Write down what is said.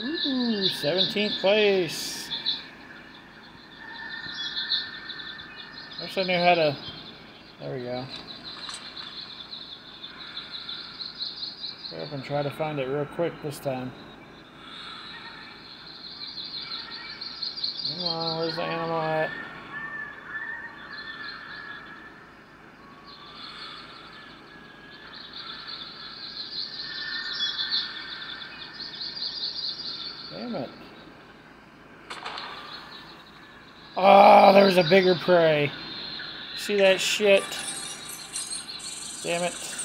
Ooh, 17th place. Wish I knew how to. There we go. Go up and try to find it real quick this time. Come on, where's the animal at? Damn it. Oh, there was a bigger prey. See that shit? Damn it.